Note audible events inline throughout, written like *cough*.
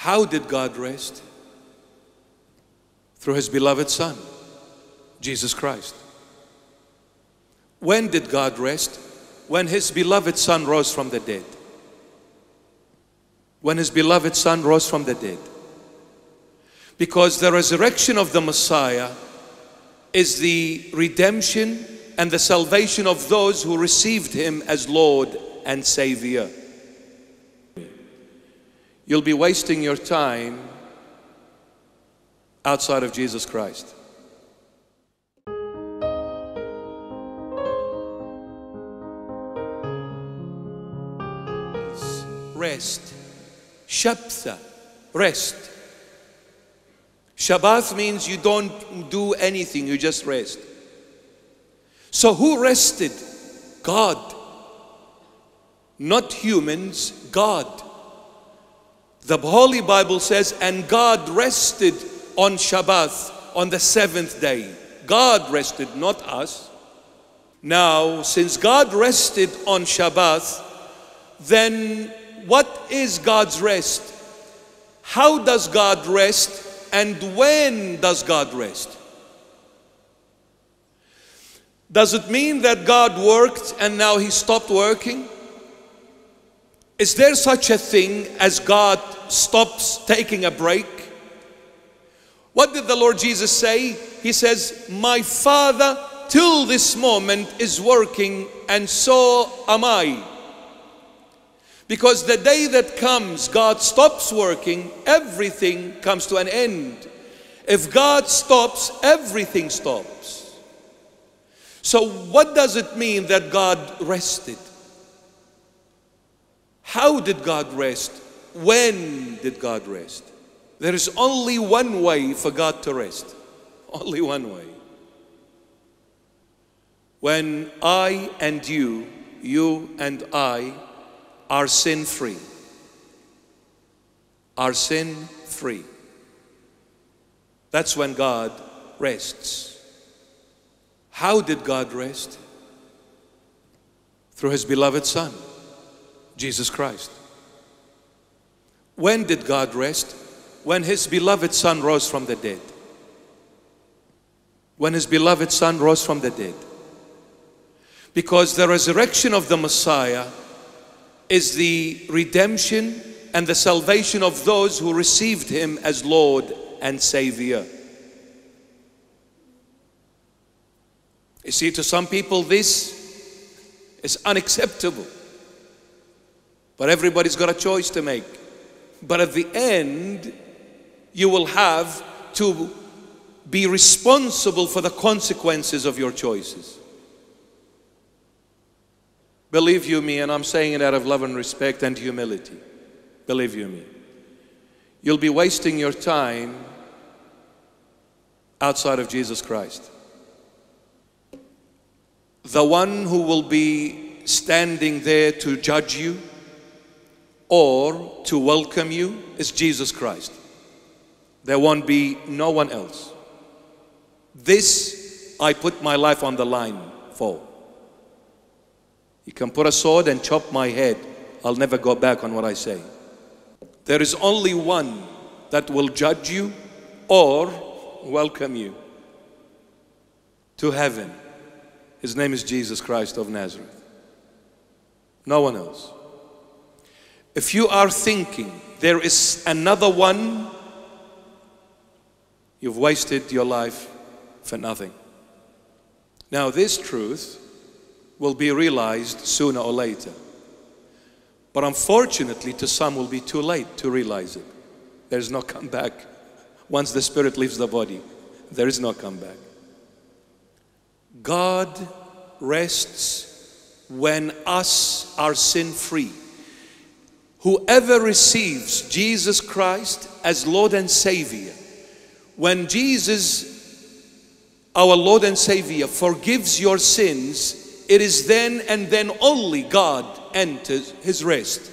How did God rest? Through His beloved Son, Jesus Christ. When did God rest? When His beloved Son rose from the dead. When His beloved Son rose from the dead. Because the resurrection of the Messiah is the redemption and the salvation of those who received Him as Lord and Savior. You'll be wasting your time outside of Jesus Christ. Rest. Shabtha. Rest. Shabbat means you don't do anything, you just rest. So who rested? God. Not humans, God. The Holy Bible says, and God rested on Shabbath on the seventh day. God rested, not us. Now, since God rested on Shabbath, then what is God's rest? How does God rest? And when does God rest? Does it mean that God worked and now He stopped working? Is there such a thing as God stops taking a break? What did the Lord Jesus say? He says, My Father till this moment is working, and so am I. Because the day that comes, God stops working, everything comes to an end. If God stops, everything stops. So, what does it mean that God rested? How did God rest? When did God rest? There is only one way for God to rest. *laughs* Only one way. When I and you, you and I, are sin free. Are sin free. That's when God rests. How did God rest? Through His beloved Son. Jesus Christ. When did God rest? When His beloved Son rose from the dead. When His beloved Son rose from the dead. Because the resurrection of the Messiah is the redemption and the salvation of those who received Him as Lord and Savior. You see, to some people, this is unacceptable. But everybody's got a choice to make. But at the end, you will have to be responsible for the consequences of your choices. Believe you me, and I'm saying it out of love and respect and humility. Believe you me. You'll be wasting your time outside of Jesus Christ. The one who will be standing there to judge you or to welcome you is Jesus Christ. There won't be no one else. This I put my life on the line for. You can put a sword and chop my head. I'll never go back on what I say. There is only one that will judge you or welcome you to heaven. His name is Jesus Christ of Nazareth. No one else. If you are thinking there is another one, you've wasted your life for nothing. Now, this truth will be realized sooner or later. But unfortunately, to some will be too late to realize it. There's no *laughs* comeback. Once the spirit leaves the body, there is no comeback. God rests when us are sin free. Whoever receives Jesus Christ as Lord and Savior, when Jesus, our Lord and Savior, forgives your sins, it is then and then only God enters his rest.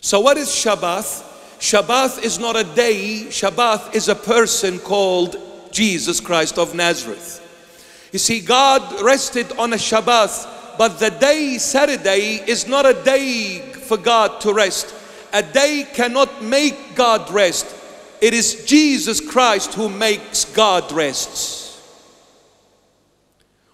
So, what is Shabbath? Shabbath is not a day, Shabbath is a person called Jesus Christ of Nazareth. You see, God rested on a Shabbath but the day Saturday is not a day for God to rest. A day cannot make God rest. It is Jesus Christ who makes God rests.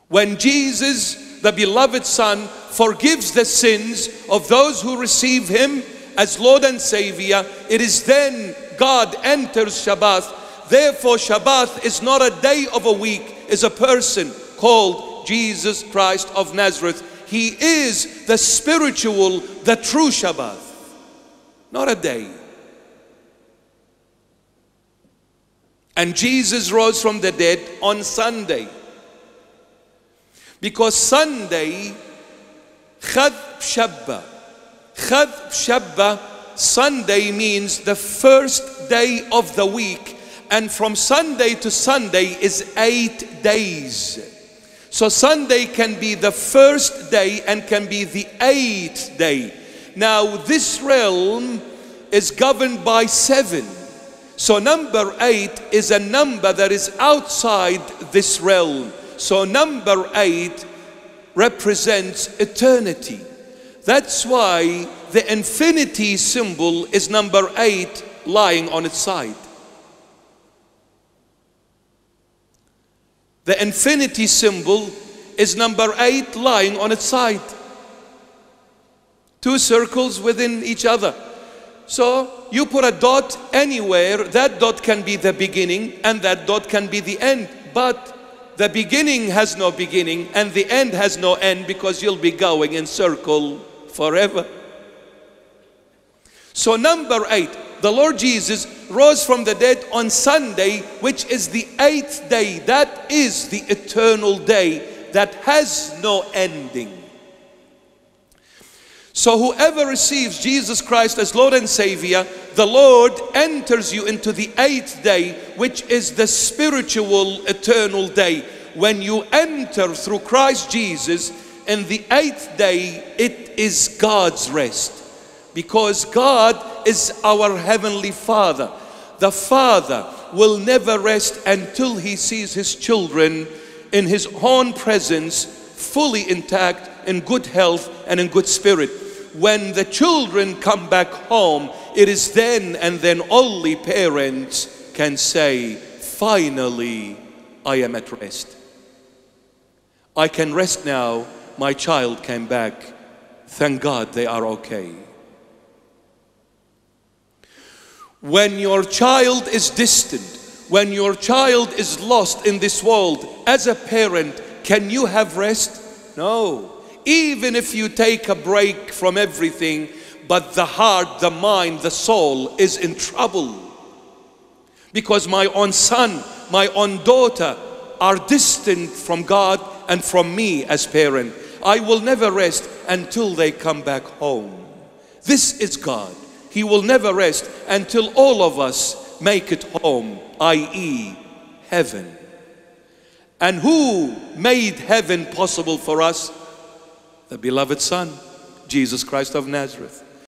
When Jesus, the beloved Son, forgives the sins of those who receive Him as Lord and Savior, it is then God enters Shabbat. Therefore, Shabbat is not a day of a week, is a person called Jesus Christ of Nazareth. He is the spiritual, the true Shabbat, not a day. And Jesus rose from the dead on Sunday. Because Sunday, Khad Shabba. Khad Shabba, Sunday means the first day of the week. And from Sunday to Sunday is eight days. So Sunday can be the first day and can be the eighth day. Now, this realm is governed by seven. So, number eight is a number that is outside this realm. So, number eight represents eternity. That's why the infinity symbol is number eight lying on its side. The infinity symbol is number eight lying on its side. Two circles within each other. So you put a dot anywhere, that dot can be the beginning and that dot can be the end. But the beginning has no beginning and the end has no end because you'll be going in circle forever. So number eight, the Lord Jesus rose from the dead on Sunday, which is the eighth day. That is the eternal day that has no ending. So, whoever receives Jesus Christ as Lord and Savior, the Lord enters you into the eighth day, which is the spiritual eternal day. When you enter through Christ Jesus in the eighth day, it is God's rest. Because God is our Heavenly Father. The Father will never rest until He sees His children in His own presence, fully intact, in good health, and in good spirit when the children come back home, it is then and then only parents can say, Finally, I am at rest. I can rest now. My child came back. Thank God they are okay. When your child is distant, when your child is lost in this world, as a parent, can you have rest? No. Even if you take a break from everything, but the heart, the mind, the soul is in trouble. Because my own son, my own daughter are distant from God and from me as parent. I will never rest until they come back home. This is God. He will never rest until all of us make it home, i.e., heaven. And who made heaven possible for us? the beloved Son, Jesus Christ of Nazareth.